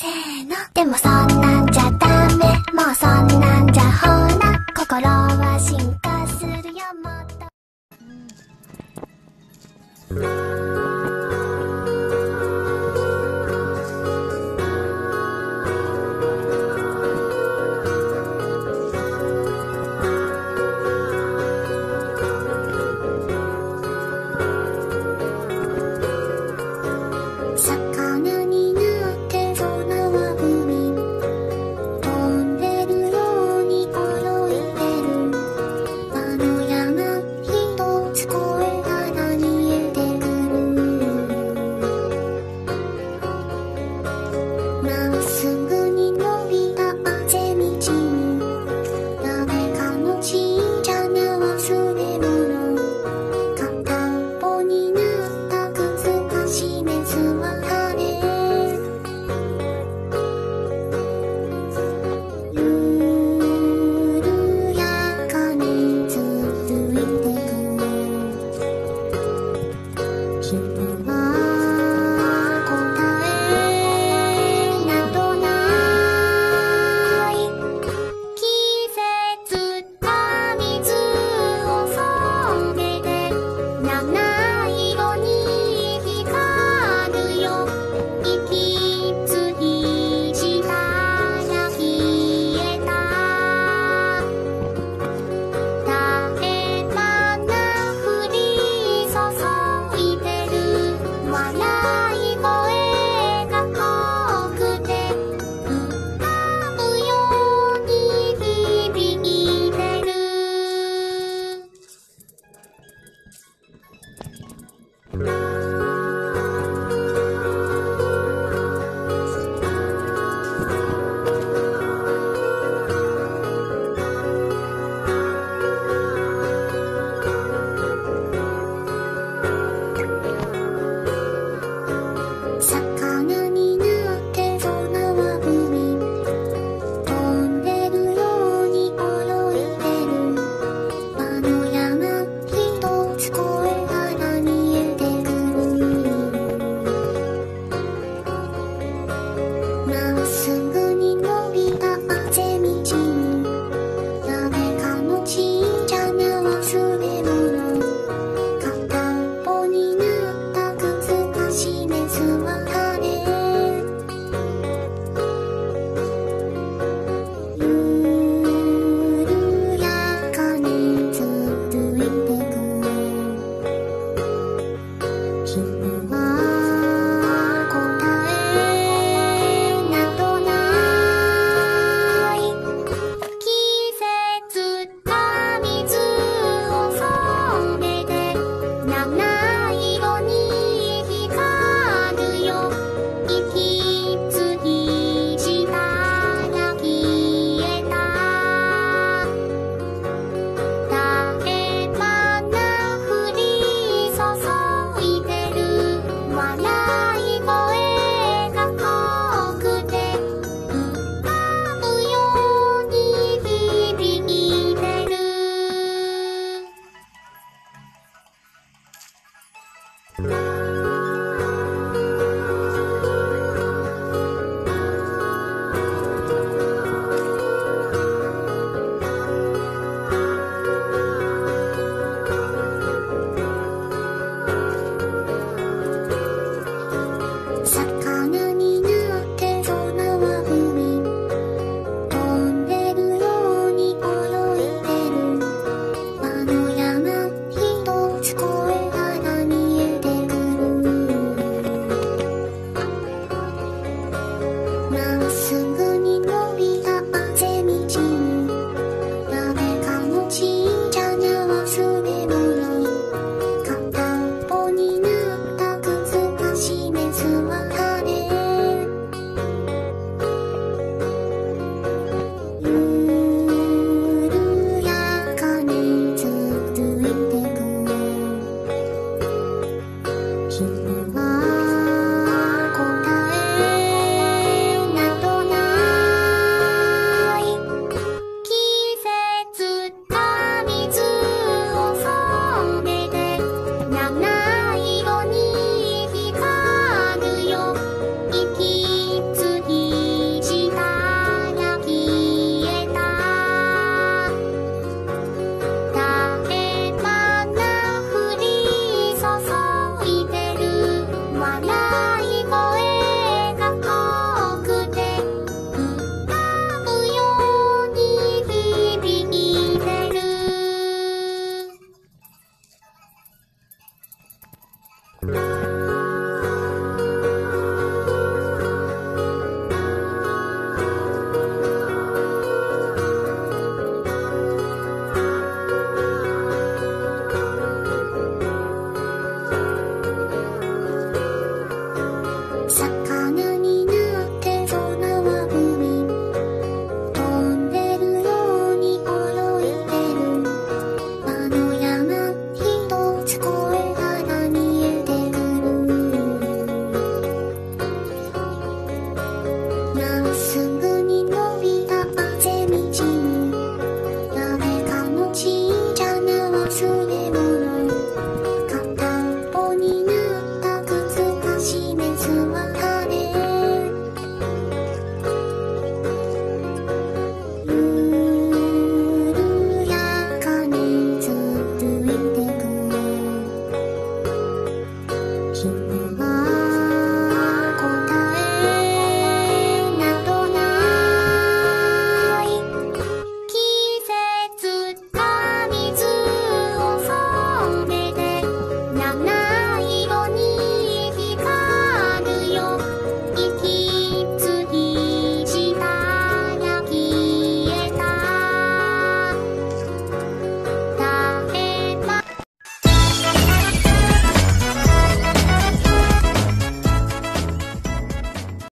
せーの。でもそんなんじゃダメ。もうそんなんじゃほら。心は進化するよ、もっと。